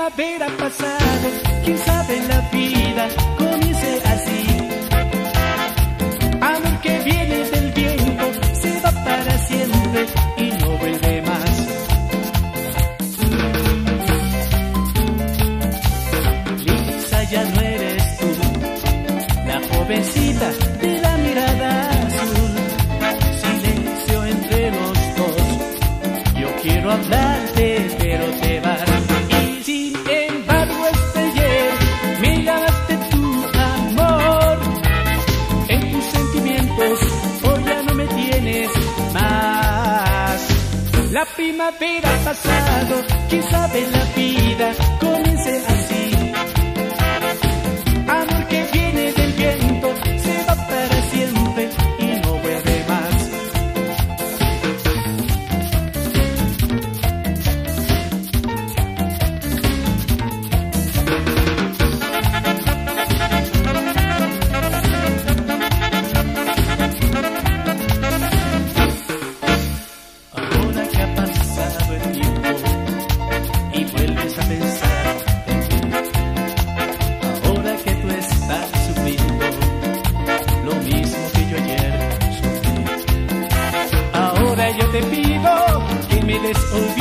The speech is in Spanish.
primavera pasado, quién sabe la vida comience así. Amor que viene del viento, se va para siempre y no vuelve más. Lisa ya no eres tú, la jovencita de la mirada azul. Silencio entre los dos, yo quiero hablarte pero te primavera pasado, quién sabe la vida comience a Oh,